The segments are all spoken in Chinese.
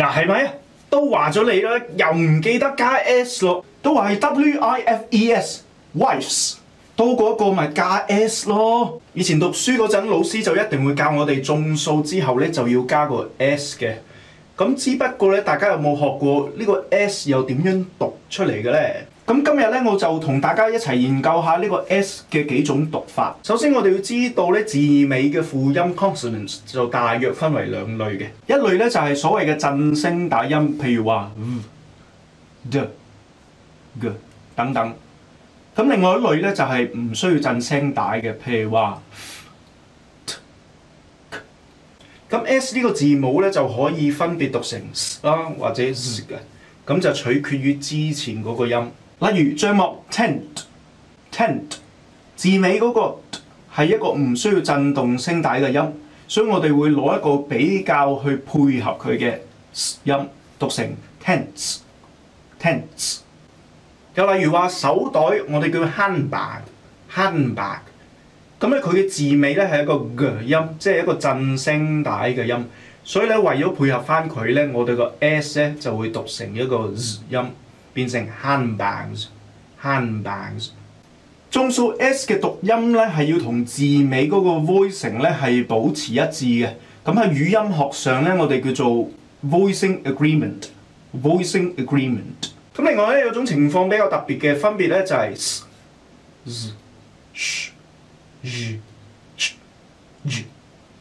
嗱係咪啊？都話咗你啦，又唔記得加 s 咯，都話係 w i f e s wives，多過一個咪加 s 咯。以前讀書嗰陣，老師就一定會教我哋眾數之後咧就要加個 s 嘅。咁只不過咧，大家有冇學過呢個 s 又點樣讀出嚟嘅咧？咁今日咧，我就同大家一齊研究下呢個 s 嘅幾種讀法。首先，我哋要知道咧字尾嘅輔音 consonants 就大約分為兩類嘅。一類咧就係所謂嘅震聲打音，譬如話 v、d、g 等等。咁另外一類咧就係唔需要震聲帶嘅，譬如話 t、k。咁 s 呢個字母咧就可以分別讀成 s 啦或者 z 嘅，咁就取決於之前嗰個音。例如帳幕 tent，tent 字尾嗰個係一個唔需要震動聲帶嘅音，所以我哋會攞一個比較去配合佢嘅音，讀成 tents，tents。又例如話手袋，我哋叫 handbag，handbag。咁咧佢嘅字尾咧係一個 g 音，即係一個震聲帶嘅音，所以咧為咗配合翻佢咧，我哋個 s 咧就會讀成一個 z 音。變成 handbags，handbags。眾數 s 嘅讀音咧係要同字尾嗰個 voicing 咧係保持一致嘅。咁喺語音學上咧，我哋叫做 voicing agreement，voicing agreement。咁另外咧有種情況比較特別嘅分別咧就係 s、z、sh、z、ch、z。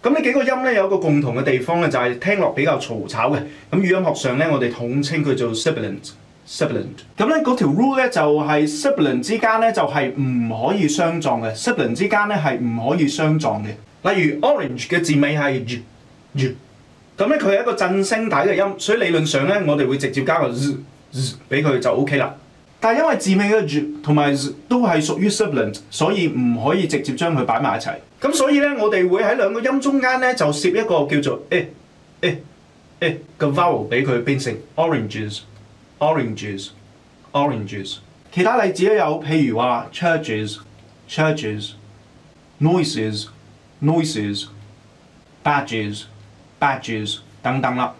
咁呢幾個音咧有一個共同嘅地方咧就係聽落比較嘈吵嘅。咁語音學上咧我哋統稱佢做 sibilant。Sibilant 咁咧嗰條 rule 咧就係 sibilant 之間咧就係唔可以相撞嘅，sibilant 之間咧係唔可以相撞嘅。例如 orange 嘅字尾係 z z，咁咧佢係一個震聲帶嘅音，所以理論上咧我哋會直接加個 z z 俾佢就 OK 啦。但係因為字尾嘅 z 同埋 z 都係屬於 sibilant，所以唔可以直接將佢擺埋一齊。咁所以咧我哋會喺兩個音中間咧就攝一個叫做 e e e 嘅 vowel 俾佢變成 oranges。oranges oranges，其他例子都有，譬如话 churches churches noises noises badges badges 等等啦。